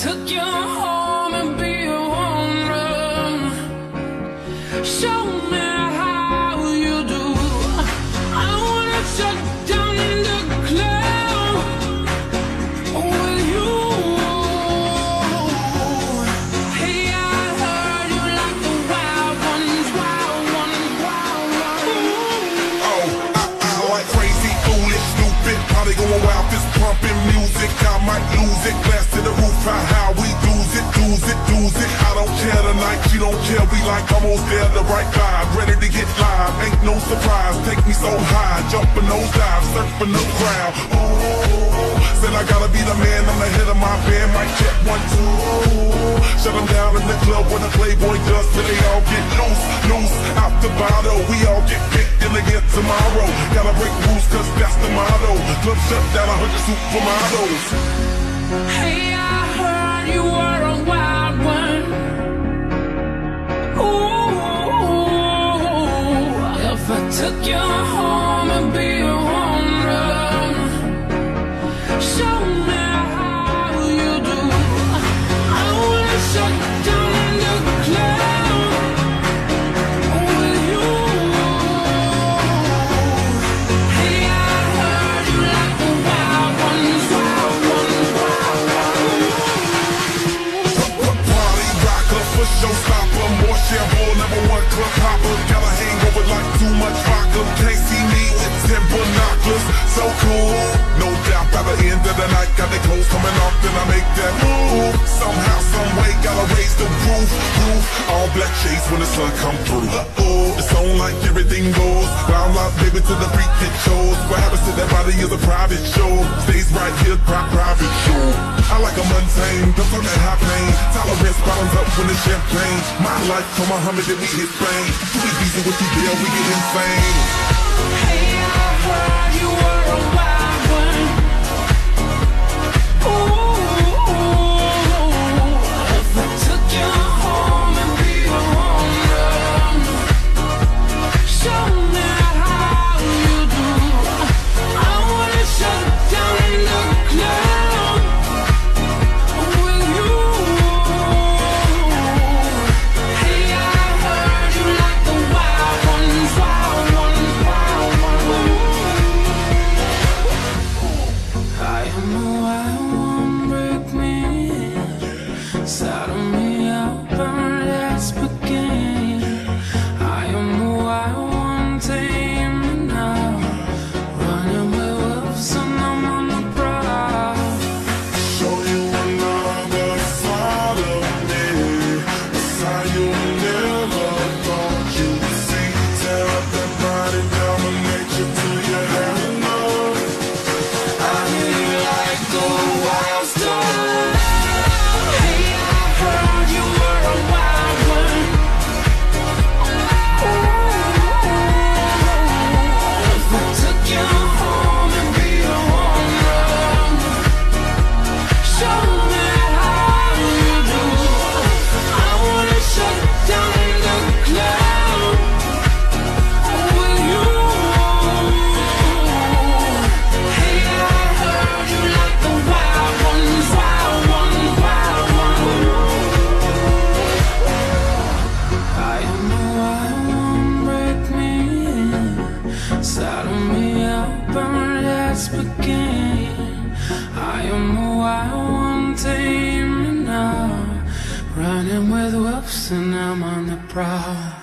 took you you. We like almost there, the right vibe. Ready to get live, ain't no surprise. Take me so high, jumping those dives, surfing the crowd. Ooh, said I gotta be the man, I'm the head of my band. Mic check one, two. Shut them down in the club when the Playboy does, till they all get loose, loose. Out the bottle, we all get picked in again tomorrow. Gotta break rules, cause that's the motto. Club shut down, a hundred supermodels. Hey, I the sun come through. Oh, it's on like everything goes. Round out, baby, to the freak it shows. What happens to that body is a private show. Stays right here, pri- private show. I like a mundane, don't on that high pain. Tolerance bottoms up when it's champagne. My life from Miami, then we hit Spain. Too easy with you, deal, we get insane. Hey, begin. I am the wild one, tame me now, running with wolves and I'm on the prowl.